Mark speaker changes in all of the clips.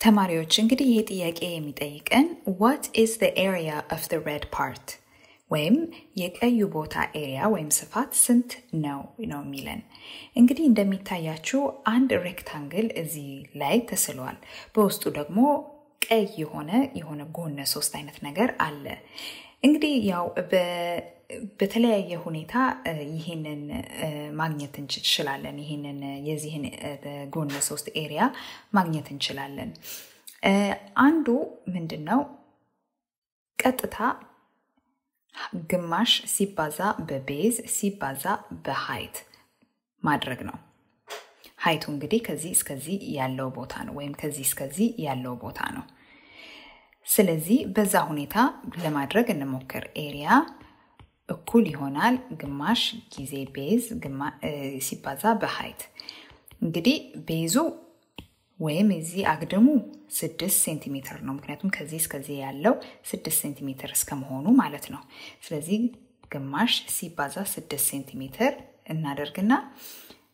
Speaker 1: ተማሪዎች እንግዲህ ይሄ ጥያቄ የሚጠይቀን what is the area of the red part ወይም የቀዩ ቦታ area ወይም ስፋት ስንት ነው ነው የሚለን። እንግዲህ እንደሚታያችሁ አንድ rectangle እዚህ ላይ ተስሏል። በውስጡ ደግሞ ቀይ የሆነ የሆነ ጎነ ሶስት አይነት ነገር አለ። እንግዲህ ያው በተለያየ ሁኔታ ይህንን ማግኘት እንችላለን። ይህንን የዚህን ጎነ ሶስት area ማግኘት እንችላለን። አንዱ ምንድን ነው ቀጥታ ግማሽ ሲባዛ በ base ሲባዛ በ height ማድረግ ነው። height ኡ እንግዲህ ከዚህ እስከዚህ ያለው ቦታ ነው፣ ወይም ከዚህ እስከዚህ ያለው ቦታ ነው። ስለዚህ በዛ ሁኔታ ለማድረግ እንሞክር። area እኩል ይሆናል ግማሽ ጊዜ base ሲባዛ በ height። እንግዲህ base ኡ ወይም የዚህ አግድሙ ስድስት ሴንቲሜትር ነው። ምክንያቱም ከዚህ እስከዚህ ያለው ስድስት ሴንቲሜትር እስከመሆኑ ማለት ነው። ስለዚህ ግማሽ ሲባዛ ስድስት ሴንቲሜትር እናደርግና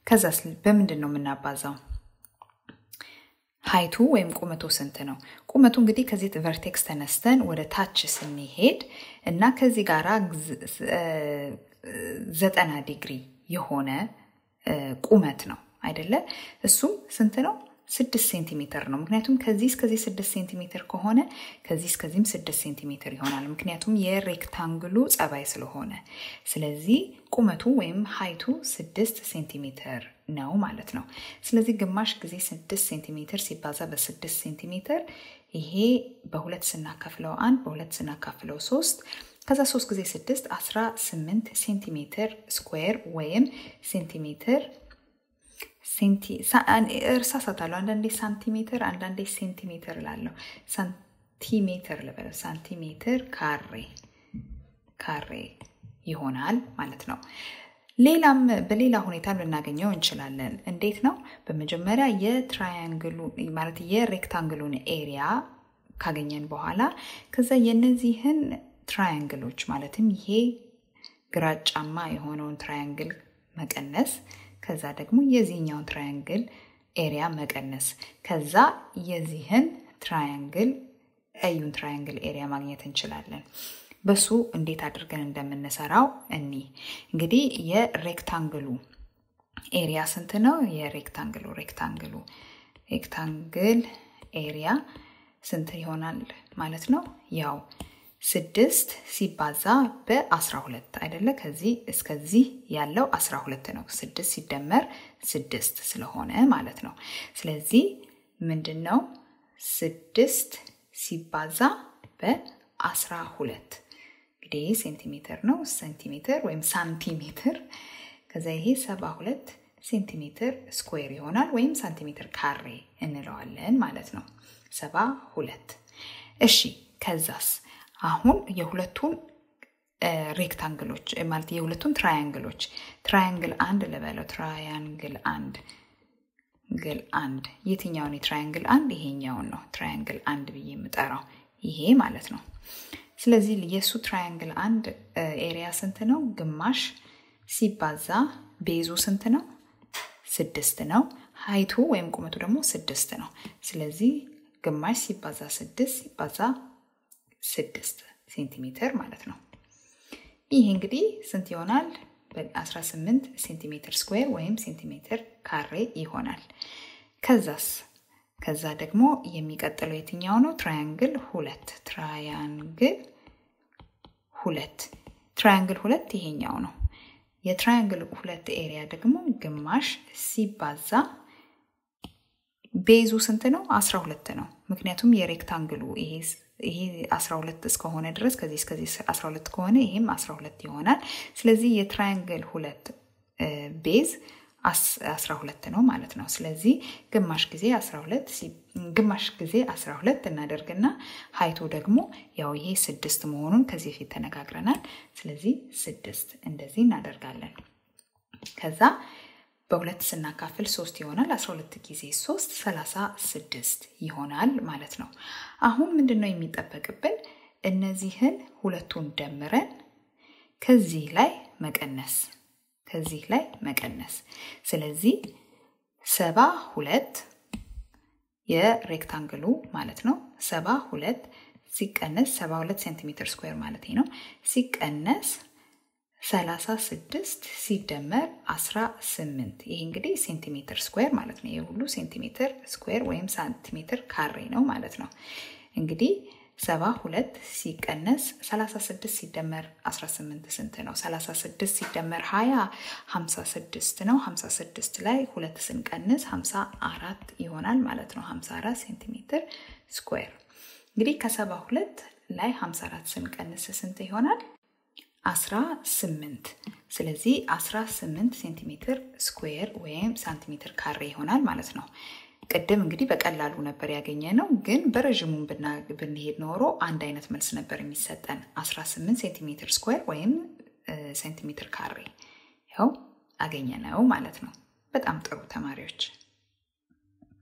Speaker 1: ከዛ በምንድን ነው የምናባዛው? height ኡ ወይም ቁመቱ ስንት ነው? ቁመቱ እንግዲህ ከዚህ vertex ተነስተን ወደ ታች ስንሄድ እና ከዚህ ጋራ ዘጠና ዲግሪ የሆነ ቁመት ነው አይደለ? እሱም ስንት ነው? ስድስት ሴንቲሜትር ነው። ምክንያቱም ከዚህ እስከዚህ ስድስት ሴንቲሜትር ከሆነ ከዚህ እስከዚህም ስድስት ሴንቲሜትር ይሆናል። ምክንያቱም የ rectangle ኡ ጸባይ ስለሆነ፣ ስለዚህ ቁመቱ ወይም height ኡ ስድስት ሴንቲሜትር ነው ማለት ነው። ስለዚህ ግማሽ ጊዜ ስድስት ሴንቲሜትር ሲባዛ በስድስት ሴንቲሜትር ይሄ በሁለት ስናካፍለው አንድ በሁለት ስናካፍለው ሶስት ከዛ ሶስት ጊዜ ስድስት አስራ ስምንት ሴንቲሜትር square ወይም ሴንቲሜትር እርሳሳታለሁ። አንዳንዴ ሳንቲሜትር አንዳንዴ ሴንቲሜትር እላለሁ። ሳንቲሜትር ልበለው። ሳንቲሜትር ካሬ ካሬ ይሆናል ማለት ነው። ሌላም በሌላ ሁኔታ ልናገኘው እንችላለን። እንዴት ነው? በመጀመሪያ የ triangle ኡ ማለት የ rectangle ኡን area ካገኘን በኋላ ከዛ የነዚህን triangle ኦች ማለትም ይሄ ግራጫማ የሆነውን triangle መቀነስ ከዛ ደግሞ የዚህኛውን triangle area መቀነስ ከዛ የዚህን triangle ቀዩን triangle area ማግኘት እንችላለን። በሱ እንዴት አድርገን እንደምንሰራው እኒ እንግዲህ የ rectangle ኡ area ስንት ነው? የ rectangle ኡ rectangle ኡ rectangle area ስንት ይሆናል ማለት ነው? ያው ስድስት ሲባዛ በአስራ ሁለት አይደለ? ከዚህ እስከዚህ ያለው አስራ ሁለት ነው። ስድስት ሲደመር ስድስት ስለሆነ ማለት ነው። ስለዚህ ምንድን ነው ስድስት ሲባዛ በአስራ ሁለት እንግዲህ ሴንቲሜትር ነው። ሴንቲሜትር ወይም ሳንቲሜትር ከዛ ይሄ ሰባ ሁለት ሴንቲሜትር square ይሆናል ወይም ሳንቲሜትር ካሬ እንለዋለን ማለት ነው። ሰባ ሁለት እሺ ከዛስ አሁን የሁለቱን rectangle ኦች ማለት የሁለቱን triangle ኦች triangle አንድ ልበለው። triangle አንድ ግል አንድ የትኛውን የ triangle አንድ? ይሄኛውን ነው triangle አንድ ብዬ የምጠራው ይሄ ማለት ነው። ስለዚህ የእሱ triangle አንድ area ስንት ነው? ግማሽ ሲባዛ base ኡ ስንት ነው? ስድስት ነው። height ኡ ወይም ቁመቱ ደግሞ ስድስት ነው። ስለዚህ ግማሽ ሲባዛ ስድስት ሲባዛ ስድስት ሴንቲሜትር ማለት ነው። ይህ እንግዲህ ስንት ይሆናል? በ18 ሴንቲሜትር square ወይም ሴንቲሜትር ካሬ ይሆናል። ከዛስ ከዛ ደግሞ የሚቀጥለው የትኛው ነው? triangle ሁለት triangle ሁለት triangle ሁለት ይሄኛው ነው። የ triangle ሁለት area ደግሞ ግማሽ ሲባዛ base ኡ ስንት ነው? አስራ ሁለት ነው። ምክንያቱም የ rectangle ኡ ይሄ 12 እስከሆነ ድረስ ከዚህ እስከዚህ 12 ከሆነ ይሄም 12 ይሆናል። ስለዚህ የ triangle ሁለት base 12 ነው ማለት ነው። ስለዚህ ግማሽ ጊዜ 12 ግማሽ ጊዜ 12 እናደርግና height ኡ ደግሞ ያው ይሄ ስድስት መሆኑን ከዚህ በፊት ተነጋግረናል። ስለዚህ ስድስት እንደዚህ እናደርጋለን። ከዛ በሁለት ስናካፍል ሶስት ይሆናል። 12 ጊዜ 3 36 ይሆናል ማለት ነው። አሁን ምንድን ነው የሚጠበቅብን? እነዚህን ሁለቱን ደምረን ከዚህ ላይ መቀነስ ከዚህ ላይ መቀነስ። ስለዚህ ሰባ ሁለት የ rectangle ኡ ማለት ነው። ሰባ ሁለት ሲቀነስ ሰባ ሁለት ሴንቲሜትር square ማለት ነው ሲቀነስ 36 ሲደመር 18 ይሄ እንግዲህ ሴንቲሜትር square ማለት ነው። ይሄ ሁሉ ሴንቲሜትር square ወይም ሳንቲሜትር ካሬ ነው ማለት ነው። እንግዲህ 72 ሲቀነስ 36 ሲደመር 18 ስንት ነው? 36 ሲደመር 20 56 ነው። 56 ላይ ሁለት ስንቀንስ 54 ይሆናል ማለት ነው። 54 ሴንቲሜትር square እንግዲህ ከ72 ላይ 54 ስንቀንስ ስንት ይሆናል? 18 ስለዚህ 18 ሴንቲሜትር square ወይም ሳንቲሜትር ካሬ ይሆናል ማለት ነው። ቅድም እንግዲህ በቀላሉ ነበር ያገኘነው፣ ግን በረዥሙን ብንሄድ ኖሮ አንድ አይነት መልስ ነበር የሚሰጠን 18 ሴንቲሜትር square ወይም ሴንቲሜትር ካሬ ያው አገኘነው ማለት ነው። በጣም ጥሩ ተማሪዎች